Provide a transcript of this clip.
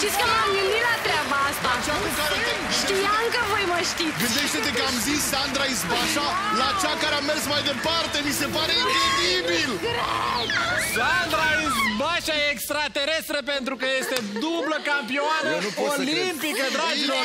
Știți că m-am gândit la treaba asta. Cea cu care te... Știam că voi mă știți. Gândește-te că am zis Sandra Izbașa la cea care a mers mai departe. Mi se pare incredibil. Sandra Izbașa e extraterestră pentru că este dublă campioană olimpică, dragilor.